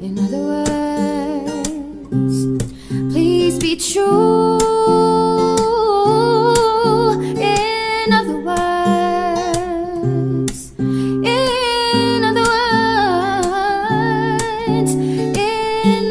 In other words, please be true. In other words, in other words, in